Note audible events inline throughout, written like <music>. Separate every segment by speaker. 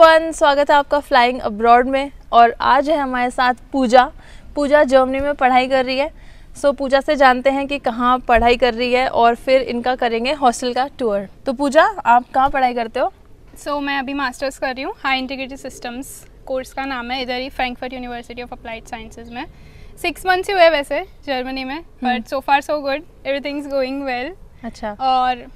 Speaker 1: Everyone स्वागत है आपका फ्लाइंग अब्रॉड में। और आज है हमारे साथ पूजा। पूजा जर्मनी में पढ़ाई कर रही है। सो so, पूजा से जानते हैं कि कहाँ पढ़ाई कर रही है और फिर इनका करेंगे हॉस्टल का टूर तो पूजा आप कहाँ पढ़ाई करते हो?
Speaker 2: सो so, मैं अभी मास्टर्स कर रही हूँ। हाई इंटीग्रेटेड सिस्टम्स कोर्स का नाम है। इधर ही Frankfurt university of applied sciences में। सिक्स मंथ्स ही हुए वैसे जर्मनी में but so far so good everything is going well
Speaker 1: अच्छा।
Speaker 2: और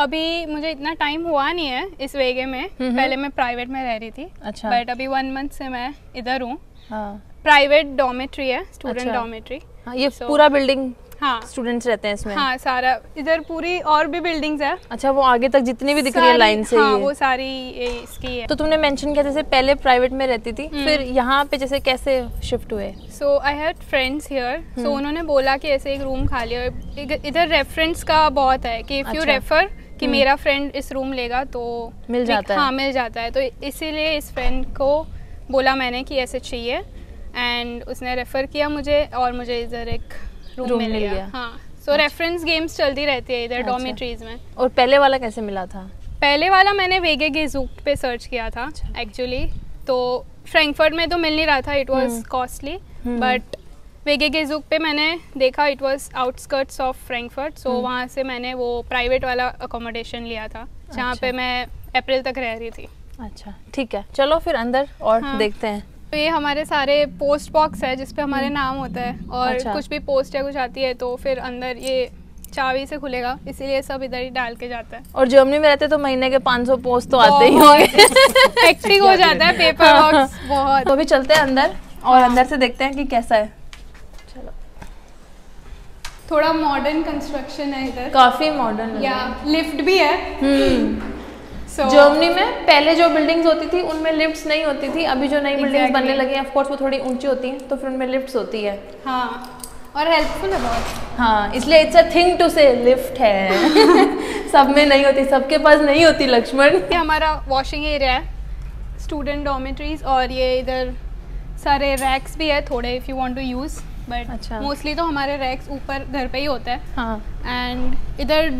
Speaker 2: अभी मुझे इतना टाइम हुआ नहीं है इस वेगे में। पहले मैं प्राइवेट में रह रही थी।
Speaker 1: अच्छा।
Speaker 2: बट अभी वन मंथ से मैं इधर हूँ।
Speaker 1: हाँ।
Speaker 2: प्राइवेट डॉमेट्री है स्टूडेंट
Speaker 1: अच्छा।
Speaker 2: डॉमेट्री
Speaker 1: हाँ ये
Speaker 2: So-
Speaker 1: पूरा बिल्डिंग
Speaker 2: हाँ।
Speaker 1: स्टूडेंट्स रहते हैं इसमें?
Speaker 2: हाँ सारा इधर पूरी और भी बिल्डिंग्स है।
Speaker 1: अच्छा वो आगे तक जितनी भी दिख रही है लाइन से
Speaker 2: हाँ। वो सारी ये इसकी है।
Speaker 1: तो तुमने मेंशन किया जैसे पहले प्राइवेट में रहती थी
Speaker 2: हम्म।
Speaker 1: फिर यहाँ पे जैसे कैसे शिफ्ट हुए?
Speaker 2: So I had friends here. So उन्होंने बोला कि ऐसे एक रूम खाली है। इधर रेफरेंस का बहुत है कि इफ़ यू। रेफर कि
Speaker 1: हम्म।
Speaker 2: मेरा फ्रेंड इस रूम लेगा तो
Speaker 1: मिल जाता है।
Speaker 2: हाँ मिल जाता है तो इसीलिए इस फ्रेंड को बोला मैंने कि ऐसे चाहिए एंड उसने रेफर किया मुझे और मुझे इधर एक रूम मिल गया। हाँ सो रेफरेंस गेम्स चलती रहती है इधर
Speaker 1: अच्छा।
Speaker 2: डॉमेट्रीज में
Speaker 1: और पहले वाला कैसे मिला था
Speaker 2: पहले वाला मैंने वेगे गेजूक पे सर्च किया था
Speaker 1: अच्छा।
Speaker 2: एक्चुअली तो फ्रैंकफर्ट में तो मिल नहीं रहा था इट वाज। कॉस्टली। बट वेगे गेजूक पे मैंने देखा it was outskirts of Frankfurt so
Speaker 1: hmm.
Speaker 2: वहाँ से मैंने वो प्राइवेट वाला अकोमोडेशन लिया था जहाँ
Speaker 1: अच्छा।
Speaker 2: पे मैं अप्रैल तक रह रही थी
Speaker 1: अच्छा ठीक है चलो फिर अंदर और
Speaker 2: हाँ।
Speaker 1: देखते हैं
Speaker 2: तो ये हमारे सारे पोस्ट बॉक्स है जिसपे हमारे नाम होता है और
Speaker 1: हम्म। अच्छा।
Speaker 2: कुछ भी पोस्ट या कुछ आती है तो फिर अंदर ये चावी से खुलेगा इसीलिए सब इधर ही डाल के जाता है
Speaker 1: और जर्मनी में रहते तो महीने के 500 पोस्ट तो आते ही होंगे <laughs>
Speaker 2: हेक्टिक हो जाता है पेपर बॉक्स बहुत <laughs>
Speaker 1: तो अभी चलते हैं अंदर और
Speaker 2: हाँ।
Speaker 1: अंदर से देखते हैं कि कैसा है
Speaker 2: थोड़ा मॉडर्न कंस्ट्रक्शन है इधर।
Speaker 1: काफ़ी मॉडर्न
Speaker 2: या लिफ्ट भी है।
Speaker 1: हम्म।
Speaker 2: सो
Speaker 1: जर्मनी में पहले जो बिल्डिंग्स होती थी उनमें लिफ्ट्स नहीं होती थी। अभी जो नई बिल्डिंग्स बनने लगी हैं ऑफ़ कोर्स वो थोड़ी ऊँची होती हैं तो फिर उनमें लिफ्ट्स होती है।
Speaker 2: हाँ और हेल्पफुल है बहुत।
Speaker 1: हाँ इसलिए it's a thing to say lift है। <laughs> सब में नहीं होती सबके पास नहीं होती लक्ष्मण।
Speaker 2: ये हमारा वॉशिंग एरिया है स्टूडेंट डॉमेट्रीज और ये इधर सारे रैक्स भी है थोड़े if you want to use but
Speaker 1: अच्छा।
Speaker 2: मोस्टली तो हमारे रैक्स ऊपर घर पे ही होता है।
Speaker 1: हाँ।
Speaker 2: एंड इधर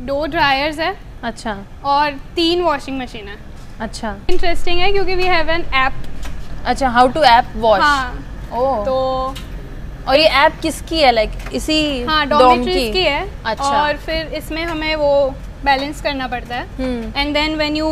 Speaker 2: दो ड्रायर्स है
Speaker 1: अच्छा।
Speaker 2: और तीन वॉशिंग मशीन है।
Speaker 1: अच्छा।
Speaker 2: इंटरेस्टिंग है क्योंकि वी हैव एन ऐप
Speaker 1: अच्छा हाउ टू ऐप वॉश
Speaker 2: हाँ। तो
Speaker 1: और ये ऐप किसकी है? लाइक इसी
Speaker 2: हाँ डॉमेट्रीज की? है।
Speaker 1: अच्छा।
Speaker 2: और फिर इसमें हमें वो बैलेंस करना पड़ता है। And then when you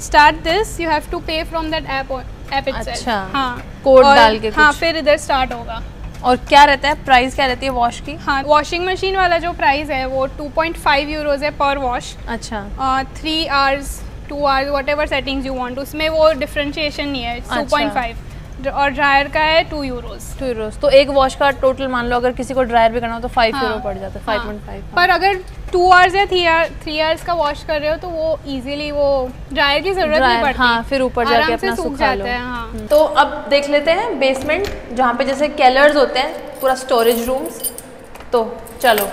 Speaker 2: start this you have to pay from that app app itself
Speaker 1: अच्छा,
Speaker 2: हाँ।
Speaker 1: कोड डाल के
Speaker 2: हाँ। फिर इधर स्टार्ट होगा।
Speaker 1: और क्या रहता है? प्राइस क्या रहती है वॉश की?
Speaker 2: हाँ वॉशिंग मशीन वाला जो प्राइस है वो 2.5 यूरोज है पर वॉश
Speaker 1: अच्छा।
Speaker 2: Three hours two hours whatever settings you want उसमें वो डिफ्रेंशिएशन नहीं है
Speaker 1: अच्छा।
Speaker 2: 2.5 और ड्रायर का है टू यूरोज
Speaker 1: टू यूरोस तो एक वॉश का टोटल मान लो अगर किसी को ड्रायर भी करना हो तो फाइव
Speaker 2: हाँ,
Speaker 1: यूरो पड़ जाता है फाइव पॉइंट फाइव
Speaker 2: पर अगर टू आवर्स या थ्री थ्री आवर्स का वॉश कर रहे हो तो वो इजीली वो ड्रायर की ज़रूरत नहीं पड़ती।
Speaker 1: हाँ, फिर ऊपर जाके अपना
Speaker 2: सूख। जाता है हाँ।
Speaker 1: तो अब देख लेते हैं बेसमेंट जहाँ पे जैसे केलर्स होते हैं पूरा स्टोरेज रूम्स तो चलो।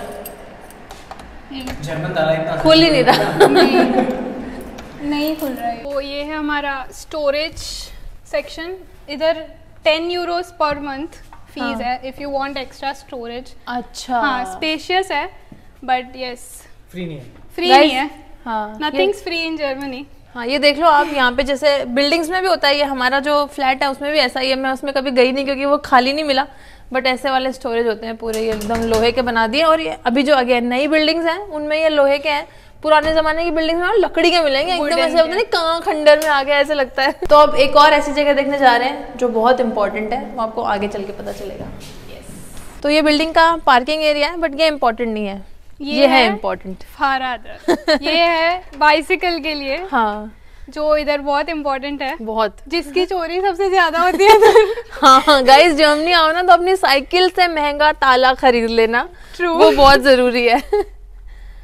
Speaker 1: खुल ही नहीं रहा। <laughs>
Speaker 2: नहीं खुल रहा है। तो ये है हमारा स्टोरेज सेक्शन इधर ten euros per month fees
Speaker 1: हाँ।
Speaker 2: है if you want extra storage
Speaker 1: अच्छा।
Speaker 2: हाँ स्पेशियस है। बट यस
Speaker 3: फ्री नहीं है।
Speaker 2: फ्री नहीं है।
Speaker 1: हाँ
Speaker 2: नथिंग्स फ्री इन जर्मनी
Speaker 1: हाँ ये देख लो आप यहाँ पे जैसे बिल्डिंग्स में भी होता है ये हमारा जो फ्लैट है उसमें भी ऐसा ही है। मैं उसमें कभी गई नहीं क्योंकि वो खाली नहीं मिला बट ऐसे वाले स्टोरेज होते हैं पूरे ये एकदम लोहे के बना दिए। और ये अभी जो अगेन नई बिल्डिंग्स हैं उनमें ये लोहे के हैं। पुराने जमाने की बिल्डिंग्स में लकड़ी के मिलेंगे। एकदम ऐसे होता। नहीं कहाँ खंडर में आ गया ऐसे लगता है। तो अब एक और ऐसी जगह देखने जा रहे हैं जो बहुत इंपॉर्टेंट है वो आपको आगे चल के पता चलेगा। तो ये बिल्डिंग का पार्किंग एरिया है बट ये इम्पोर्टेंट नहीं है।
Speaker 2: ये
Speaker 1: ये है
Speaker 2: है-
Speaker 1: इम्पोर्टेंट
Speaker 2: फार <laughs> ये है बाइसिकल के लिए
Speaker 1: हाँ.
Speaker 2: जो इधर बहुत इम्पोर्टेंट है.
Speaker 1: बहुत.
Speaker 2: जिसकी चोरी सबसे ज़्यादा होती है। <laughs>
Speaker 1: हाँ गाइस जर्मनी आओ ना तो अपनी साइकिल से महँगा ताला खरीद लेना.
Speaker 2: True.
Speaker 1: वो बहुत ज़रूरी है.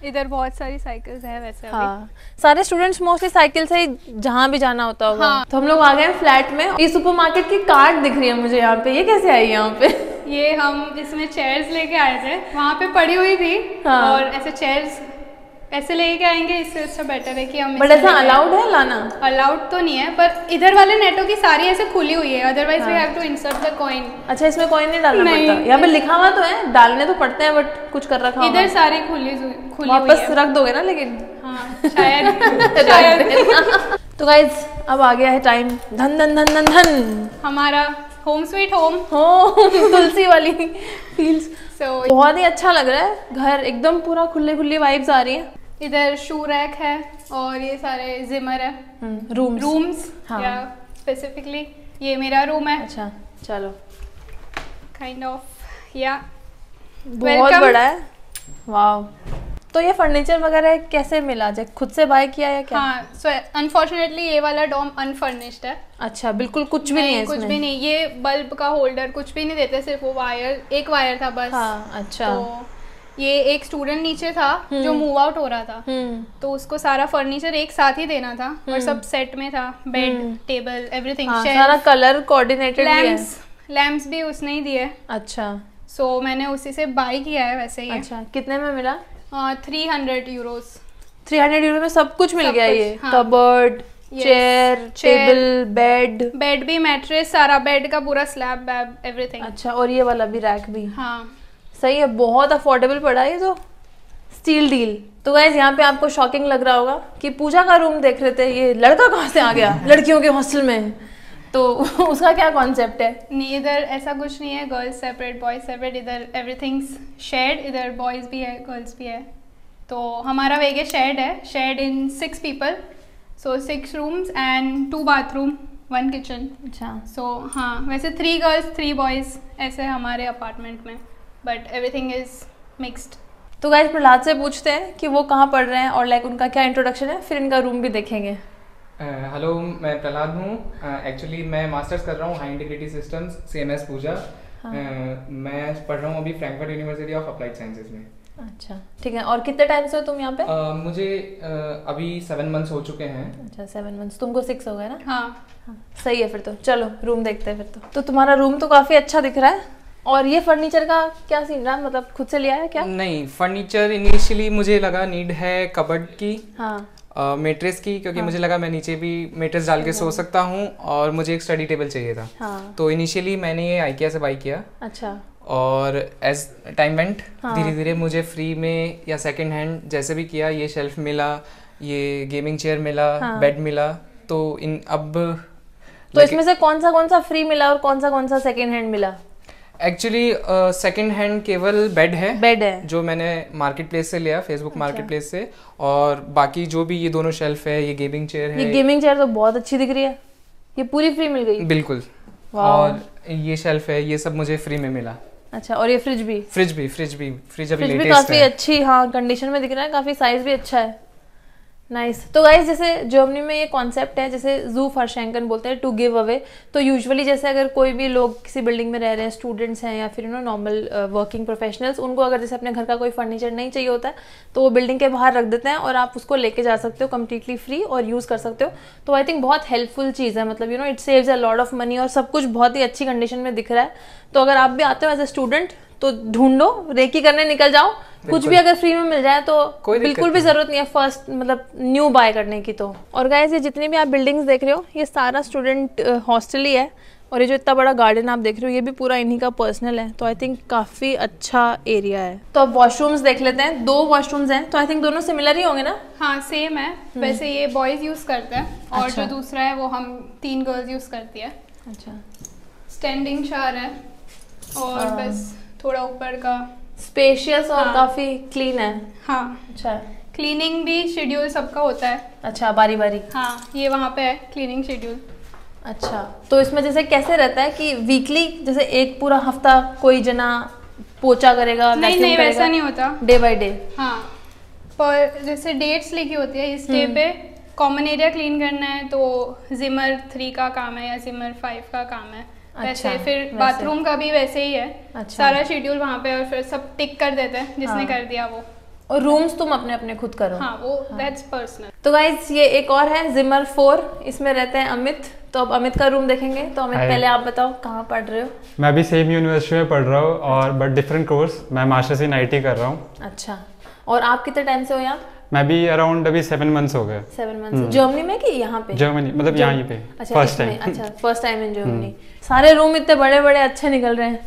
Speaker 2: इधर बहुत सारी साइकिल्स हैं वैसे अभी।
Speaker 1: हाँ। सारे स्टूडेंट्स मोस्टली साइकिल से जहाँ भी जाना होता होगा।
Speaker 2: हाँ।
Speaker 1: तो हम लोग आ गए हैं फ्लैट में। ये सुपरमार्केट की कार्ड दिख रही है मुझे यहाँ पे। ये कैसे आई यहाँ पे?
Speaker 2: ये हम इसमें चेयर्स लेके आए थे। वहाँ पे पड़ी हुई थी
Speaker 1: हाँ।
Speaker 2: और ऐसे चेयर्स ऐसे लेके आएँगे इससे अच्छा बेटर है कि हम
Speaker 1: बट ऐसा अलाउड है लाना?
Speaker 2: अलाउड तो नहीं है पर इधर वाले नेटों की सारी ऐसे खुली हुई है। Otherwise we. Have to insert the coin
Speaker 1: अच्छा इसमें कोई नहीं डालना
Speaker 2: नहीं।
Speaker 1: पड़ता? यहाँ पे लिखा हुआ तो है डालने तो पड़ते हैं बट कुछ कर रखा
Speaker 2: इधर सारी खुली खुली हुई
Speaker 1: वापस रख दोगे ना लेकिन?
Speaker 2: हाँ शायद <laughs> शायद।
Speaker 1: तो गाइज़ अब आ गया है टाइम धन धन धन धन धन।
Speaker 2: हमारा होम स्वीट होम
Speaker 1: हो तुलसी वाली फील्स
Speaker 2: सो
Speaker 1: बहुत ही अच्छा लग रहा है। घर एकदम पूरा खुले खुली वाइब्स आ रही है।
Speaker 2: इधर शू रैक है और ये सारे जिमर है।
Speaker 1: रूम
Speaker 2: रूम्स
Speaker 1: हाँ।
Speaker 2: या स्पेसिफिकली ये मेरा रूम है।
Speaker 1: अच्छा चलो।
Speaker 2: काइंड ऑफ़ या
Speaker 1: बहुत बड़ा है। वाह तो ये फर्नीचर वगैरह कैसे मिला? जब खुद से बाय किया या क्या?
Speaker 2: हाँ सो अनफॉर्चुनेटली ये वाला डॉम अनफर्निश्ड है।
Speaker 1: अच्छा बिल्कुल कुछ भी नहीं नहीं है
Speaker 2: कुछ भी नहीं। ये बल्ब का होल्डर कुछ भी नहीं देते सिर्फ़ वो वायर एक वायर था बस।
Speaker 1: हाँ अच्छा।
Speaker 2: तो ये एक स्टूडेंट नीचे था जो मूव आउट हो रहा था।
Speaker 1: हम्म।
Speaker 2: तो उसको सारा फर्नीचर एक साथ ही देना था और सब सेट में था बेड टेबल एवरीथिंग
Speaker 1: हाँ, सारा कलर कोऑर्डिनेटेड भी
Speaker 2: लैम्प्स लैम्प्स भी उसने ही दिए।
Speaker 1: अच्छा।
Speaker 2: सो so, मैंने उसी से बाय किया है वैसे ही।
Speaker 1: अच्छा कितने में मिला?
Speaker 2: Three hundred euros
Speaker 1: three hundred euro में सब कुछ मिल
Speaker 2: सब
Speaker 1: गया
Speaker 2: कुछ,
Speaker 1: ये।
Speaker 2: हाँ।
Speaker 1: Cupboard chair table bed
Speaker 2: bed भी मैट्रेस सारा बेड का पूरा स्लैब बैब एवरीथिंग
Speaker 1: अच्छा और ये वाला भी रैक भी।
Speaker 2: हाँ।
Speaker 1: सही है बहुत अफोर्डेबल पड़ा है ये तो। स्टील डील तो गाइज़ यहाँ पे आपको शॉकिंग लग रहा होगा कि पूजा का रूम देख रहे थे ये लड़का कहाँ से आ गया? <laughs> लड़कियों के हॉस्टल में। तो <laughs> उसका क्या कॉन्सेप्ट है?
Speaker 2: नहीं इधर ऐसा कुछ नहीं है गर्ल्स सेपरेट बॉयज़ सेपरेट इधर एवरीथिंग्स शेड इधर बॉयज़ भी है गर्ल्स भी है। तो हमारा वेगे शेड है shared in six people so six rooms and two bathroom one kitchen
Speaker 1: अच्छा।
Speaker 2: सो हाँ वैसे थ्री गर्ल्स थ्री बॉयज़ ऐसे हमारे अपार्टमेंट में। बट एवरीथिंग इज़ मिक्सड
Speaker 1: तो गाइज़ प्रहलाद से पूछते हैं कि वो कहाँ पढ़ रहे हैं और लाइक उनका क्या इंट्रोडक्शन है फिर इनका रूम भी देखेंगे।
Speaker 3: हेलो uh, मैं प्रहलाद हूँ। एक्चुअली uh, मैं मास्टर्स कर रहा हूँ high integrity systems C M S Pooja.
Speaker 1: हाँ।
Speaker 3: मैं पढ़ रहा हूँ अभी Frankfurt university of applied sciences में।
Speaker 1: अच्छा ठीक है। और कितने टाइम से हो तुम यहाँ पे?
Speaker 3: अ, मुझे अ, अभी सेवन मंथ्स हो चुके हैं।
Speaker 1: अच्छा सेवन मंथ्स तुमको सिक्स हो गए ना?
Speaker 2: हाँ।
Speaker 1: हाँ, सही है फिर तो। चलो रूम देखते हैं फिर तो। तो तुम्हारा रूम तो काफ़ी अच्छा दिख रहा है। और ये फर्नीचर का क्या सीन रहा? मतलब खुद से लिया है क्या?
Speaker 3: नहीं फर्नीचर इनिशियली मुझे लगा नीड है कबर्ड की
Speaker 1: हाँ।
Speaker 3: मेट्रेस की क्योंकि हाँ. मुझे लगा मैं नीचे भी मेट्रेस डाल के सो सकता हूँ और मुझे एक स्टडी टेबल चाहिए था।
Speaker 1: हाँ।
Speaker 3: तो इनिशियली मैंने ये आइकिया से बाई किया।
Speaker 1: अच्छा।
Speaker 3: और एज टाइम वेंट
Speaker 1: हाँ।
Speaker 3: धीरे धीरे मुझे फ्री में या सेकंड हैंड जैसे भी किया ये शेल्फ मिला ये गेमिंग चेयर मिला
Speaker 1: हाँ।
Speaker 3: बेड मिला तो इन अब
Speaker 1: तो इसमें से कौन सा कौन सा फ्री मिला और कौन सा कौन सा सेकेंड हैंड मिला?
Speaker 3: एक्चुअली सेकंड हैंड केवल बेड है
Speaker 1: बेड है।
Speaker 3: जो मैंने मार्केट प्लेस से लिया फेसबुक
Speaker 1: अच्छा।
Speaker 3: मार्केट प्लेस से। और बाकी जो भी ये दोनों शेल्फ है ये गेमिंग चेयर है।
Speaker 1: ये गेमिंग चेयर तो बहुत अच्छी दिख रही है। ये पूरी फ्री मिल गई।
Speaker 3: बिल्कुल। और ये शेल्फ है ये सब मुझे फ्री में मिला।
Speaker 1: अच्छा और ये फ्रिज भी?
Speaker 3: फ्रिज भी फ्रिज भी फ्रिज अभी
Speaker 1: फ्रिज भी काफ़ी अच्छी हाँ कंडीशन में दिख रहा है काफ़ी साइज़ भी अच्छा है। नाइस तो गाइज़ जैसे जर्मनी में ये कॉन्सेप्ट है, जैसे जू फर्शेंकन बोलते हैं टू गिव अवे तो यूजुअली जैसे अगर कोई भी लोग किसी बिल्डिंग में रह रहे हैं स्टूडेंट्स हैं या फिर you know normal working professionals उनको अगर जैसे अपने घर का कोई फर्नीचर नहीं चाहिए होता है तो वो बिल्डिंग के बाहर रख देते हैं और आप उसको लेके जा सकते हो कम्प्लीटली फ्री और यूज़ कर सकते हो। तो आई थिंक बहुत हेल्पफुल चीज़ है मतलब you know it saves a lot of money और सब कुछ बहुत ही अच्छी कंडीशन में दिख रहा है। तो अगर आप भी आते हो एज ए स्टूडेंट तो ढूंढो रेकी करने निकल जाओ। कुछ भी अगर फ्री में मिल जाए तो
Speaker 3: कोई
Speaker 1: बिल्कुल भी ज़रूरत नहीं है फ़र्स्ट मतलब न्यू बाय करने की तो। और गाइस ये जितनी भी आप बिल्डिंग्स देख रहे हो ये सारा स्टूडेंट हॉस्टल ही है। और ये जो इतना बड़ा गार्डन आप देख रहे हो ये भी पूरा इन्हीं का पर्सनल है। तो आई थिंक काफ़ी अच्छा एरिया है। तो अब वॉशरूम्स देख लेते हैं। दो वॉशरूम्स हैं। तो आई थिंक दोनों सिमिलर ही होंगे ना?
Speaker 2: हाँ सेम है। वैसे ये बॉयज़ यूज़ करते हैं। और
Speaker 1: हम्म। अच्छा।
Speaker 2: जो दूसरा है वो हम तीन गर्ल्स यूज़ करती है।
Speaker 1: अच्छा।
Speaker 2: स्टैंडिंग शार है। और
Speaker 1: हाँ।
Speaker 2: बस। थोड़ा ऊपर का।
Speaker 1: स्पेशियस और
Speaker 2: हाँ।
Speaker 1: काफ़ी क्लीन है।
Speaker 2: हाँ।
Speaker 1: अच्छा।
Speaker 2: क्लीनिंग भी शेड्यूल सबका होता है।
Speaker 1: अच्छा बारी बारी
Speaker 2: हाँ ये वहाँ पे है क्लीनिंग शेड्यूल
Speaker 1: अच्छा तो इसमें जैसे कैसे रहता है कि वीकली जैसे एक पूरा हफ़्ता कोई जना पोचा करेगा
Speaker 2: नहीं नहीं करेगा, वैसा नहीं होता।
Speaker 1: डे बाय डे
Speaker 2: हाँ। पर जैसे डेट्स लिखी होती है इस डे पे कॉमन एरिया क्लीन करना है तो जिमर थ्री का काम है या जिमर फाइव का काम है। वैसे
Speaker 1: अच्छा,
Speaker 2: फिर बाथरूम का भी वैसे ही है।
Speaker 1: अच्छा।
Speaker 2: सारा शेड्यूल वहाँ पे और फिर सब टिक कर देते हैं जिसने
Speaker 1: हाँ।
Speaker 2: कर दिया वो।
Speaker 1: और रूम्स तुम अपने अपने खुद करो।
Speaker 2: हाँ वो दैट्स हाँ. पर्सनल
Speaker 1: तो गाइज़ ये एक और है जिमर फोर इसमें रहते हैं अमित। तो अब अमित का रूम देखेंगे। तो अमित. पहले आप बताओ कहाँ पढ़ रहे हो?
Speaker 4: मैं भी सेम यूनिवर्सिटी में पढ़ रहा हूँ और बट डिफरेंट कोर्स मैं मास्टर्स इन आईटी कर रहा हूँ।
Speaker 1: अच्छा। और आप कितने टाइम से हो यहाँ?
Speaker 4: मैं भी अराउंड अभी सेवन मंथ्स हो गए।
Speaker 1: सेवन मंथ जर्मनी में कि यहाँ पे?
Speaker 4: जर्मनी मतलब यहाँ ही पे।
Speaker 1: अच्छा
Speaker 4: फ़र्स्ट टाइम
Speaker 1: अच्छा फ़र्स्ट टाइम इन जर्मनी सारे रूम इतने बड़े बड़े अच्छे निकल रहे हैं।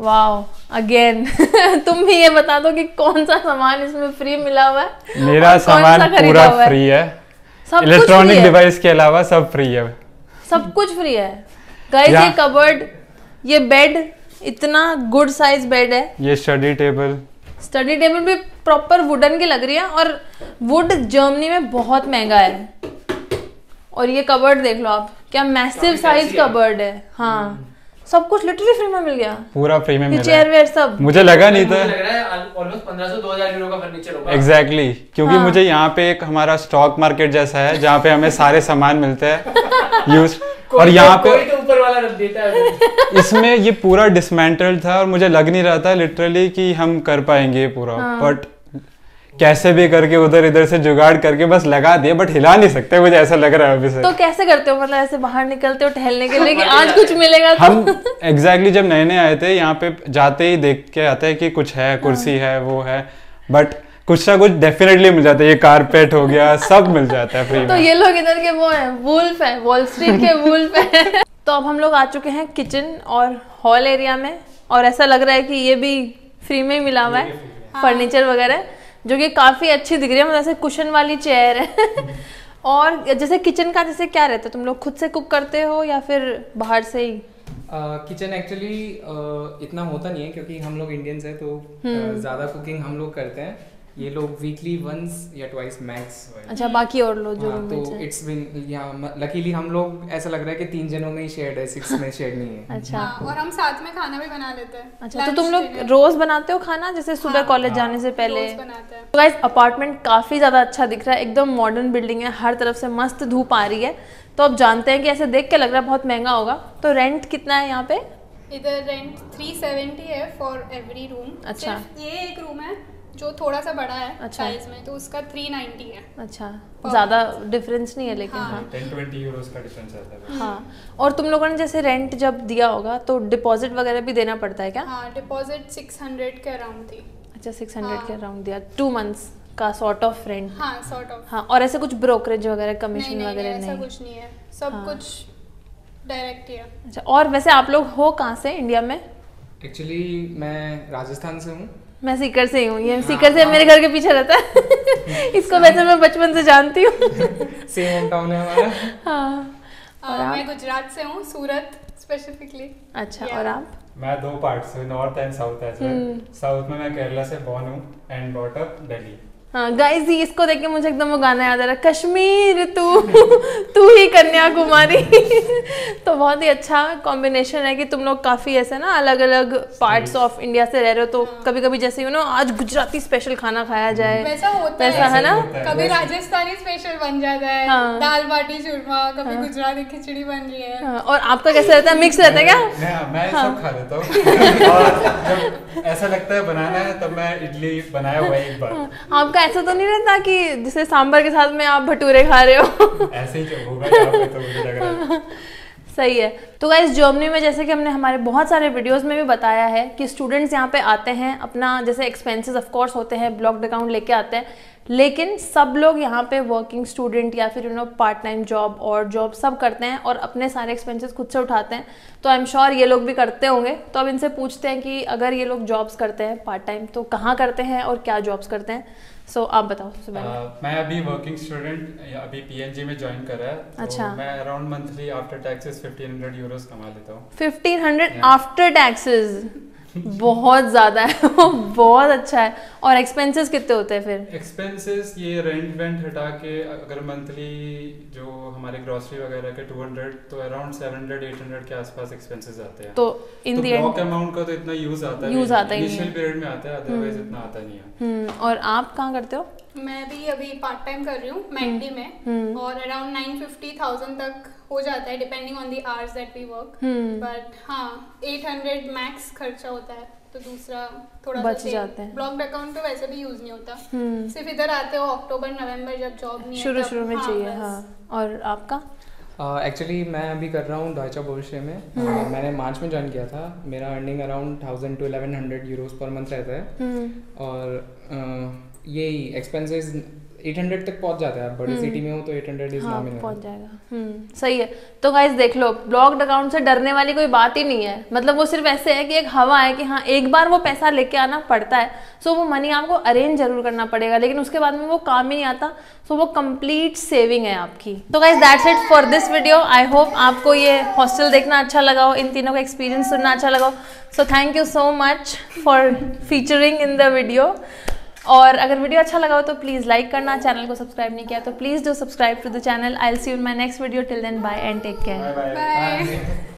Speaker 1: वाओ अगेन <laughs> तुम भी ये बता दो कि कौन सा सामान इसमें फ्री मिला हुआ है?
Speaker 4: मेरा सामान पूरा फ्री है?
Speaker 1: सब
Speaker 4: इलेक्ट्रॉनिक डिवाइस के अलावा सब फ्री है।
Speaker 1: सब कुछ फ्री है। गाइस
Speaker 4: ये
Speaker 1: कबर्ड ये बेड इतना गुड साइज़ बेड है।
Speaker 4: ये स्टडी टेबल
Speaker 1: स्टडी टेबल भी प्रॉपर वुडन की लग रही है और वुड जर्मनी में बहुत महँगा है। और ये कबर्ड देख लो आप क्या मैसिव साइज़ कबर्ड है। हाँ सब कुछ लिटरली फ्री में मिल गया।
Speaker 4: पूरा फ्री में मिला
Speaker 1: चेयर वेयर सब।
Speaker 4: मुझे लगा नहीं था।
Speaker 5: लग रहा है ऑलमोस्ट 1500 2000 यूरो का फर्नीचर
Speaker 4: एग्जैक्टली exactly, क्योंकि
Speaker 1: हाँ।
Speaker 4: मुझे यहाँ पे एक हमारा स्टॉक मार्केट जैसा है जहाँ पे हमें सारे सामान मिलते हैं। <laughs> यूज़ और यहाँ पे
Speaker 5: कोई ऊपर वाला रख देता है। <laughs>
Speaker 4: इसमें ये पूरा डिसमेंटल्ड था और मुझे लग नहीं रहा था लिटरली कि हम कर पाएँगे पूरा।
Speaker 1: हाँ।
Speaker 4: बट कैसे भी करके उधर इधर से जुगाड़ करके बस लगा दिया बट हिला नहीं सकते मुझे ऐसा लग रहा है अभी से।
Speaker 1: तो कैसे करते हो? मतलब ऐसे बाहर निकलते हो टहलने के लिए कि <laughs> आज कुछ मिलेगा तो?
Speaker 4: हम एग्जैक्टली exactly जब नए नए आए थे यहाँ पे जाते ही देख के आते हैं कि कुछ है कुर्सी
Speaker 1: हाँ।
Speaker 4: है वो है बट कुछ ना कुछ डेफिनेटली मिल जाता है। ये कारपेट हो गया सब मिल जाता है फ्री <laughs>
Speaker 1: तो ये लोग इधर के वो हैं वुल्फ है वॉल स्ट्रीट के वुल्फ है। तो अब हम लोग आ चुके हैं किचन और हॉल एरिया में और ऐसा लग रहा है कि ये भी फ्री में ही मिला हुआ है फर्नीचर वगैरह जो कि काफ़ी अच्छी दिख रही है। मतलब ऐसे कुशन वाली चेयर है। <laughs> और जैसे किचन का जैसे क्या रहता है? तुम लोग खुद से कुक करते हो या फिर बाहर से ही?
Speaker 3: किचन एक्चुअली इतना होता नहीं है क्योंकि हम लोग इंडियंस हैं तो
Speaker 1: हम्म।
Speaker 3: uh, ज़्यादा कुकिंग हम लोग करते हैं। ये लोग वीकली वंस या ट्वाइस मैक्स
Speaker 1: अच्छा बाकी और लोग जो
Speaker 3: हाँ, तो। इट्स बिन लकीली हम लोग ऐसा लग रहा है कि तीन जनों में ही शेयर्ड है सिक्स में शेयर्ड नहीं है।
Speaker 1: अच्छा।
Speaker 2: हाँ, और हम साथ में खाना भी बना लेते हैं।
Speaker 1: अच्छा तो तुम लोग रोज बनाते हो खाना? जैसे सुबह
Speaker 2: हाँ,
Speaker 1: कॉलेज जाने से पहले।
Speaker 2: रोज बनाते हैं।
Speaker 1: तो गाइस अपार्टमेंट काफ़ी ज़्यादा अच्छा दिख रहा है। एकदम मॉडर्न बिल्डिंग है हर तरफ़ से मस्त धूप आ रही है। तो आप जानते हैं कि ऐसे देख के लग रहा है बहुत महँगा होगा। तो रेंट कितना है यहाँ पे?
Speaker 2: इधर रेंट 370 है फॉर एवरी रूम
Speaker 1: अच्छा।
Speaker 2: ये एक रूम है जो थोड़ा सा बड़ा है
Speaker 1: अच्छा।
Speaker 2: साइज़ में तो उसका 390 है।
Speaker 1: अच्छा ज़्यादा डिफरेंस नहीं है लेकिन
Speaker 2: हाँ।
Speaker 1: हाँ।
Speaker 4: टेन ट्वेंटी यूरोस का डिफरेंस आता है।
Speaker 1: हाँ। और तुम लोगों ने जैसे रेंट जब दिया होगा तो डिपॉजिट वगैरह भी देना पड़ता है क्या?
Speaker 2: हाँ डिपॉजिट 600 के अराउंड थी।
Speaker 1: अच्छा सिक्स हंड्रेड
Speaker 2: हाँ।
Speaker 1: के अराउंड दिया। टू मंथ्स का सॉर्ट ऑफ़ रेंट
Speaker 2: हाँ सॉर्ट ऑफ़
Speaker 1: हाँ और ऐसे कुछ ब्रोकरेज वगैरह कमीशन
Speaker 2: नहीं नहीं,
Speaker 1: वगैरह
Speaker 2: ऐसा
Speaker 1: नहीं?
Speaker 2: कुछ नहीं है। सब
Speaker 1: हाँ।
Speaker 2: कुछ डायरेक्ट ही है।
Speaker 1: अच्छा और वैसे आप लोग हो कहाँ से इंडिया में?
Speaker 3: एक्चुअली मैं राजस्थान से हूँ।
Speaker 1: मैं सीकर से ही हूँ ये सीकर से मेरे घर के पीछे रहता है। <laughs> इसको वैसे मैं बचपन से जानती हूँ।
Speaker 3: सेम होम टाउन है हमारा?
Speaker 1: हाँ। और
Speaker 2: मैं गुजरात से हूँ सूरत स्पेसिफिकली
Speaker 1: अच्छा और आप?
Speaker 4: मैं दो पार्ट से नॉर्थ एंड साउथ ऐसे
Speaker 1: हम्म।
Speaker 4: साउथ में मैं केरला से बॉर्न हूँ एंड बॉट अप दिल्ली।
Speaker 1: हाँ गाइस जी इसको देख के मुझे एकदम वो गाना याद आ रहा है कश्मीर तू <laughs> तू ही कन्याकुमारी। <laughs> तो बहुत ही अच्छा कॉम्बिनेशन है कि तुम लोग काफ़ी ऐसे ना अलग अलग पार्ट्स ऑफ़ इंडिया से रह रहे हो तो कभी कभी जैसे यू नो आज गुजराती स्पेशल खाना खाया जाए।
Speaker 2: वैसा होता
Speaker 1: वैसा है है ना
Speaker 2: कभी राजस्थानी स्पेशल बन जाता है
Speaker 1: हाँ।
Speaker 2: दाल बाटी चूरमा कभी हाँ। गुजराती खिचड़ी बन रही है।
Speaker 1: हाँ, और आपका कैसा रहता है? मिक्स रहता है क्या?
Speaker 4: मैं मैं
Speaker 1: हाँ।
Speaker 4: सब खा लेता हूँ। <laughs> ऐसा लगता है बनाना है तब मैं इडली बनाया हुआ एक बार।
Speaker 1: आपका ऐसा तो नहीं रहता कि जैसे सांबर के साथ में आप भटूरे खा रहे हो।
Speaker 4: ऐसे ही जब होगा तो मुझे लग रहा है।
Speaker 1: सही है। तो गाइस जर्मनी में जैसे कि हमने हमारे बहुत सारे वीडियोस में भी बताया है कि स्टूडेंट्स यहाँ पे आते हैं अपना जैसे एक्सपेंसेस ऑफ़ कोर्स होते हैं ब्लॉक्ड अकाउंट लेके आते हैं लेकिन सब लोग यहाँ पे वर्किंग स्टूडेंट या फिर you know part time job और जॉब सब करते हैं और अपने सारे एक्सपेंसेस खुद से उठाते हैं। तो आई एम श्योर ये लोग भी करते होंगे। तो अब इनसे पूछते हैं कि अगर ये लोग जॉब्स करते हैं पार्ट टाइम तो कहाँ करते हैं और क्या जॉब्स करते हैं? सो आप बताओ सबसे पहले
Speaker 4: आ, मैं अभी वर्किंग स्टूडेंट अभी पीएनजी में ज्वाइन कर रहा है तो
Speaker 1: अच्छा।
Speaker 4: मैं around monthly after taxes 1500 euros कमा लेता हूँ
Speaker 1: fifteen hundred
Speaker 4: Yeah.
Speaker 1: After taxes बहुत ज़्यादा है। <laughs> वो बहुत अच्छा है। और एक्सपेंसेस कितने होते हैं फिर?
Speaker 4: एक्सपेंसेस ये रेंट वेंट हटा के अगर मंथली जो हमारे ग्रोसरी वगैरह के 200 तो अराउंड 700 800 के आसपास एक्सपेंसेस आते हैं।
Speaker 1: तो in the
Speaker 4: block
Speaker 1: and
Speaker 4: amount का तो इतना यूज़ आता है
Speaker 1: Use आता है।
Speaker 4: इनिशियल पीरियड में आता है अदरवाइज़
Speaker 1: हम्म।
Speaker 4: इतना आता नहीं है।
Speaker 1: हम्म और आप कहाँ करते हो?
Speaker 2: मैं भी अभी पार्ट टाइम कर रही हूँ मैकडी
Speaker 1: हम्म।
Speaker 2: में। और अराउंड नाइन फिफ्टी थाउज़ेंड तक हो जाता है depending on the hours that we work but हाँ एट हंड्रेड मैक्स खर्चा होता है तो दूसरा थोड़ा
Speaker 1: बच जाते हैं।
Speaker 2: ब्लॉक्ड अकाउंट तो वैसे भी यूज़ नहीं होता।
Speaker 1: हम्म
Speaker 2: सिर्फ़ इधर आते हो अक्टूबर नवंबर जब जॉब नहीं
Speaker 1: शुरू शुरू में
Speaker 2: हाँ,
Speaker 1: चाहिए। हाँ। और आपका?
Speaker 3: एक्चुअली मैं अभी कर रहा हूँ डॉयचा बोर्शे में। uh, मैंने मार्च में ज्वाइन किया था। मेरा earning around thousand to eleven hundred euros per month रहता है।
Speaker 1: हम्म
Speaker 3: और uh, यही एक्सपेंसेस 800 तक पहुँच जाता है बड़ी सिटी में हो तो 800 इज़
Speaker 1: हाँ पहुँच जाएगा। हम्म सही है। तो गाइज़ देख लो ब्लॉक्ड अकाउंट से डरने वाली कोई बात ही नहीं है। मतलब वो सिर्फ़ ऐसे है कि एक हवा है कि हाँ एक बार वो पैसा लेके आना पड़ता है। सो वो मनी आपको अरेंज ज़रूर करना पड़ेगा लेकिन उसके बाद में वो काम ही नहीं आता। सो वो कंप्लीट सेविंग है आपकी। तो guys that's it for this video I hope आपको ये हॉस्टल देखना अच्छा लगा हो इन तीनों का एक्सपीरियंस सुनना अच्छा लगा हो। So thank you so much for featuring in the video और अगर वीडियो अच्छा लगा हो तो प्लीज़ लाइक करना चैनल को सब्सक्राइब नहीं किया तो please do subscribe to the channel I'll see in my next video till then bye and take care
Speaker 4: bye.